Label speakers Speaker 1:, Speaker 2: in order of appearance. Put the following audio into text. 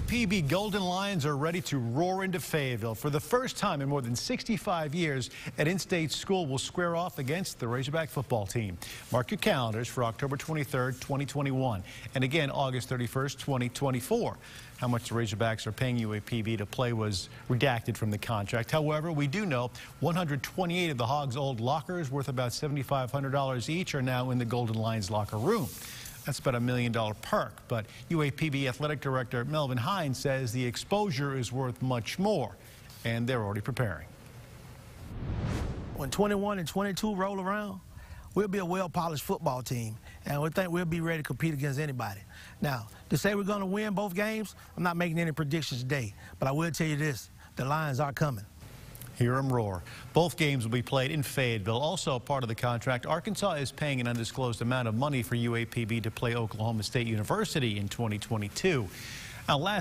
Speaker 1: UAPB Golden Lions are ready to roar into Fayetteville. For the first time in more than 65 years, an in-state school will square off against the Razorback football team. Mark your calendars for October 23rd, 2021, and again August 31st, 2024. How much the Razorbacks are paying UAPB to play was redacted from the contract. However, we do know 128 of the Hogs' old lockers, worth about $7,500 each, are now in the Golden Lions locker room. That's about a million dollar perk. But UAPB Athletic Director Melvin Hines says the exposure is worth much more, and they're already preparing.
Speaker 2: When 21 and 22 roll around, we'll be a well-polished football team, and we think we'll be ready to compete against anybody. Now, to say we're going to win both games, I'm not making any predictions today, but I will tell you this, the Lions are coming.
Speaker 1: Hear them roar. Both games will be played in Fayetteville. Also part of the contract, Arkansas is paying an undisclosed amount of money for UAPB to play Oklahoma State University in 2022. Now, last